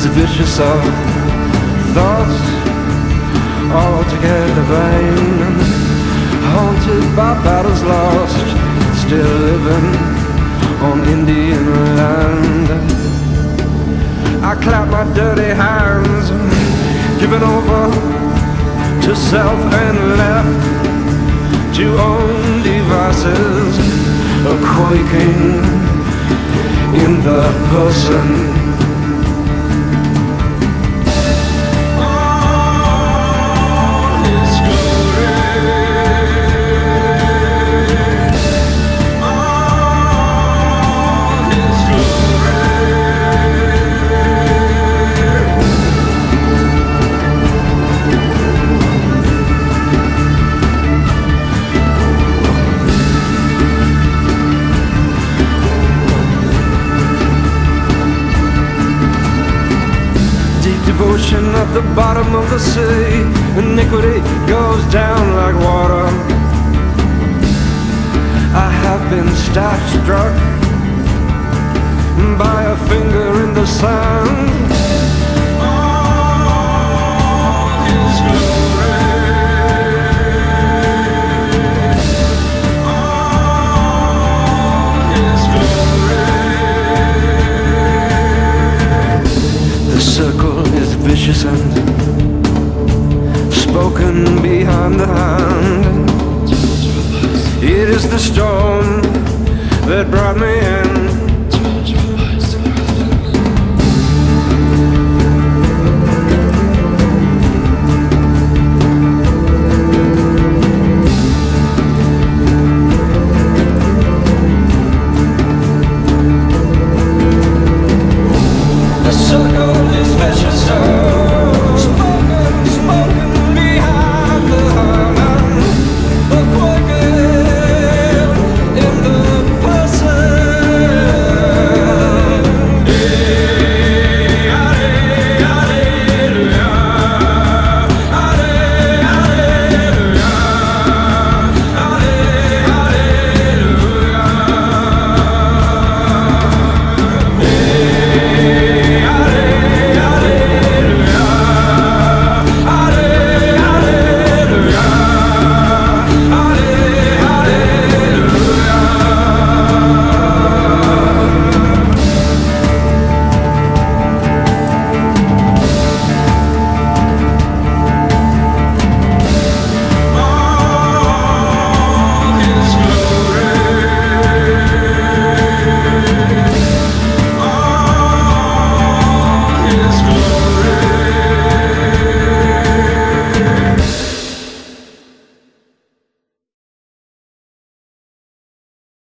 is vicious of thoughts altogether vain. Haunted by battles lost Still living on Indian land. I clap my dirty hands Giving over to self and left To own devices a Quaking in the person devotion at the bottom of the sea. Iniquity goes down like water. I have been staff struck by a finger in the sand. hidden behind the hand. It is the storm that brought me in. The circle is precious.